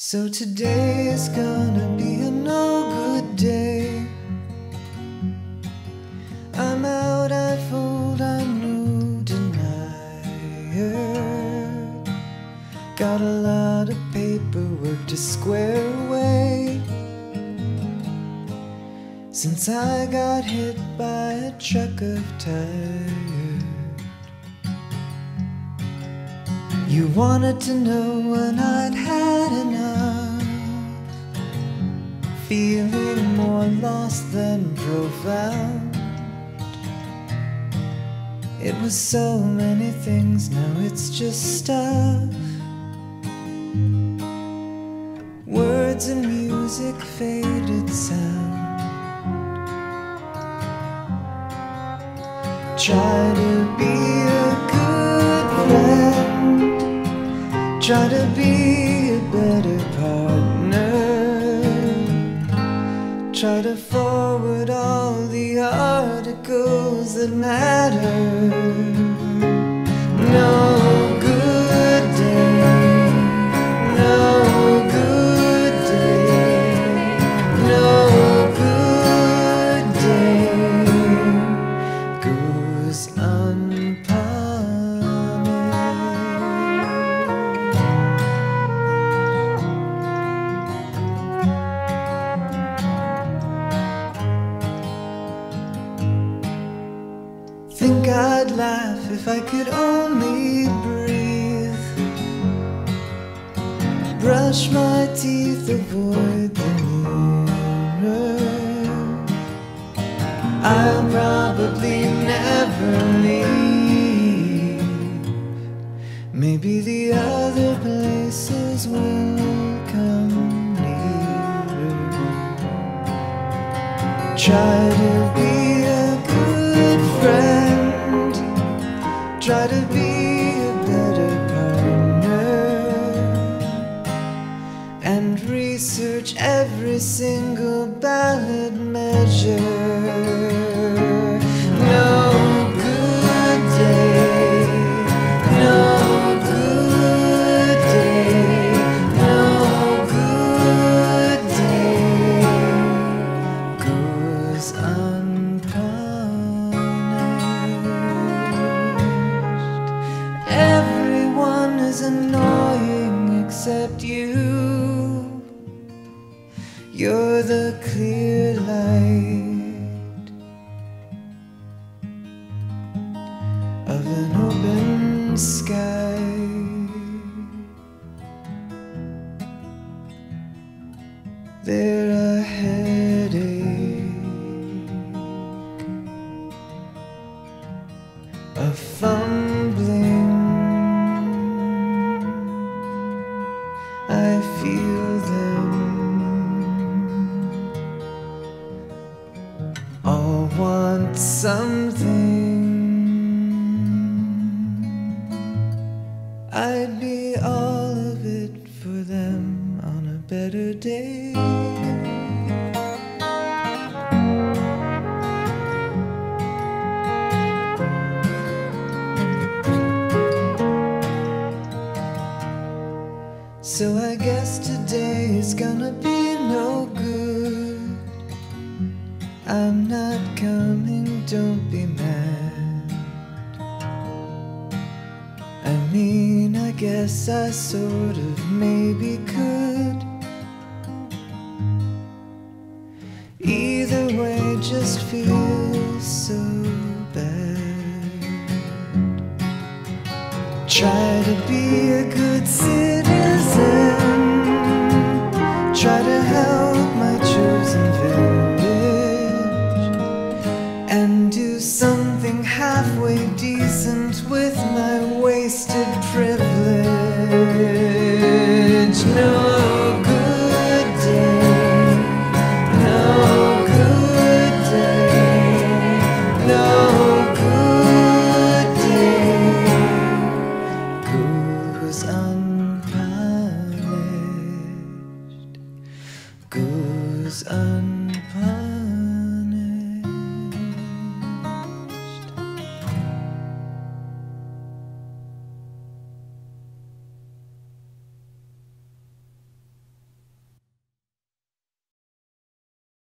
So today is gonna be a no good day. I'm out, I fold, I'm no denier. Got a lot of paperwork to square away. Since I got hit by a truck of tires. You wanted to know when I'd had enough. Feeling more lost than profound. It was so many things, now it's just stuff. Words and music, faded sound. Try to be Try to be a better partner. Try to forward all the articles that matter. No If I could only breathe. Brush my teeth, avoid the mirror. I'll probably never leave. Maybe the other places will come nearer. Try to be single ballot measure. No good day. No good day. No good day goes unpunished. Everyone is annoying except you. You're the clear light of an open sky. They're a all want something. I'd be all of it for them on a better day. So I guess today is gonna be no. I'm not coming, don't be mad. I mean, I guess I sort of maybe could. Either way, just feel so bad. Try to be a good citizen. Try to help my chosen villain. sun.